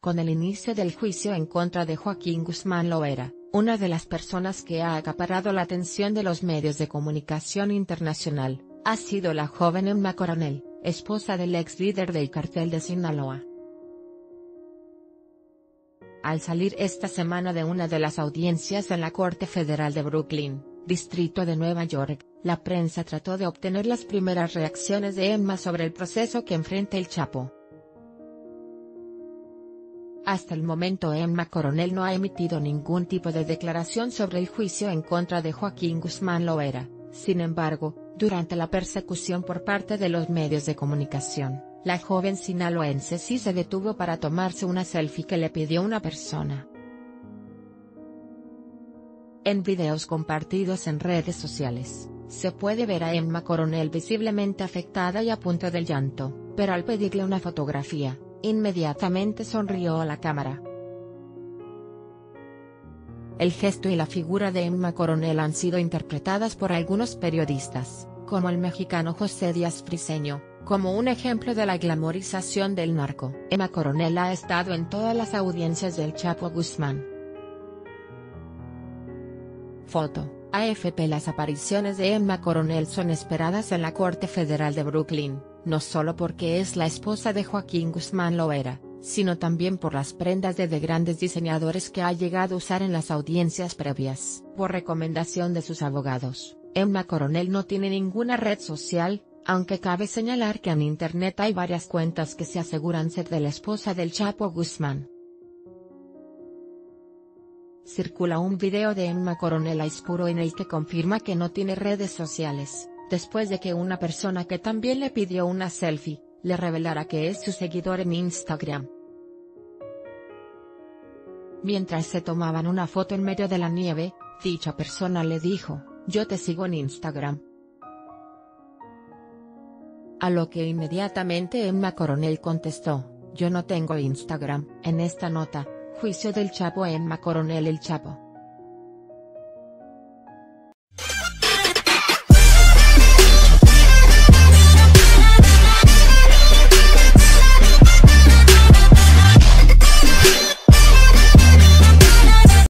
con el inicio del juicio en contra de Joaquín Guzmán Loera, una de las personas que ha acaparado la atención de los medios de comunicación internacional, ha sido la joven Emma Coronel, esposa del ex líder del cartel de Sinaloa. Al salir esta semana de una de las audiencias en la Corte Federal de Brooklyn, Distrito de Nueva York, la prensa trató de obtener las primeras reacciones de Emma sobre el proceso que enfrenta el Chapo. Hasta el momento Emma Coronel no ha emitido ningún tipo de declaración sobre el juicio en contra de Joaquín Guzmán Loera, sin embargo, durante la persecución por parte de los medios de comunicación, la joven sinaloense sí se detuvo para tomarse una selfie que le pidió una persona. En videos compartidos en redes sociales, se puede ver a Emma Coronel visiblemente afectada y a punto del llanto, pero al pedirle una fotografía, inmediatamente sonrió a la cámara. El gesto y la figura de Emma Coronel han sido interpretadas por algunos periodistas, como el mexicano José Díaz Friseño, como un ejemplo de la glamorización del narco. Emma Coronel ha estado en todas las audiencias del Chapo Guzmán. Foto, AFP Las apariciones de Emma Coronel son esperadas en la Corte Federal de Brooklyn, no solo porque es la esposa de Joaquín Guzmán Loera, sino también por las prendas de, de grandes diseñadores que ha llegado a usar en las audiencias previas. Por recomendación de sus abogados, Emma Coronel no tiene ninguna red social, aunque cabe señalar que en Internet hay varias cuentas que se aseguran ser de la esposa del Chapo Guzmán. Circula un video de Emma Coronel Aispuro en el que confirma que no tiene redes sociales, después de que una persona que también le pidió una selfie, le revelara que es su seguidor en Instagram. Mientras se tomaban una foto en medio de la nieve, dicha persona le dijo, yo te sigo en Instagram. A lo que inmediatamente Emma Coronel contestó, yo no tengo Instagram. En esta nota, juicio del Chapo Emma Coronel El Chapo.